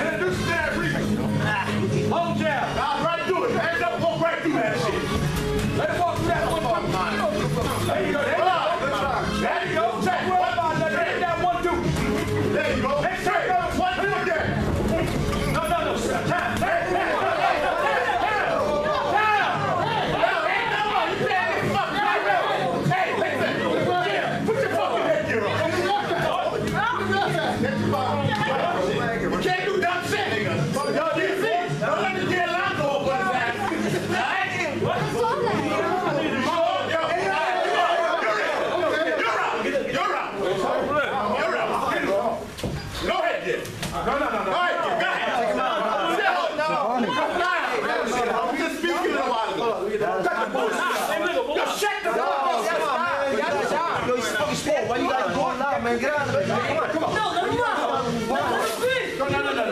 And this I'll it. Up, walk right through that shit. Let's walk that one. There you go. There you go. There you go. One, One, Come on, come on. No, no, no, no. No, No, no, no.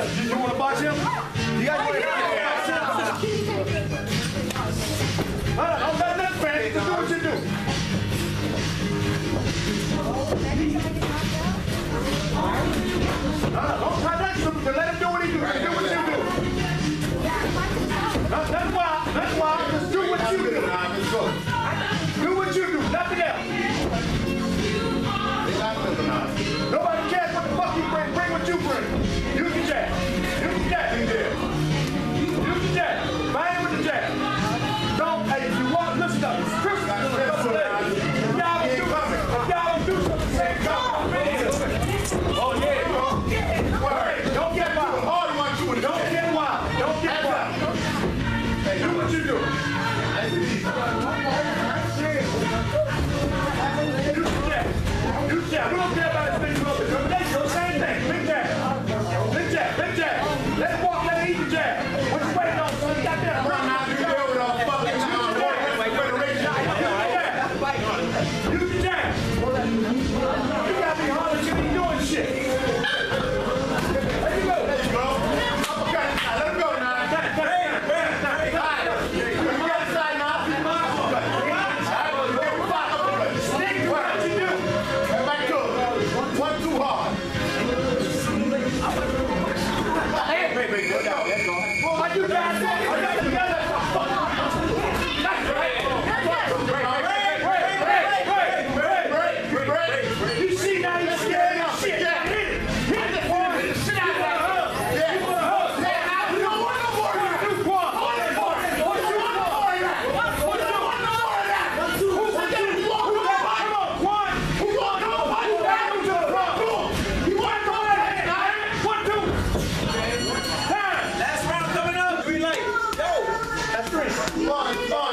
我操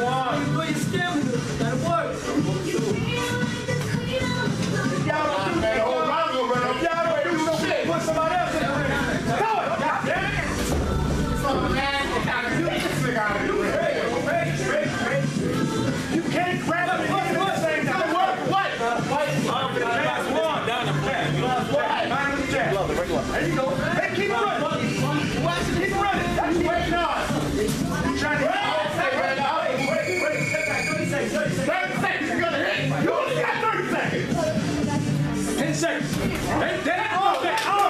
One. Put your stamina. That'll Satan. They, they, oh, they, oh.